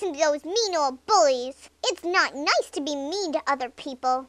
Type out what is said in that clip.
listen to those mean old bullies. It's not nice to be mean to other people.